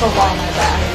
for why my back.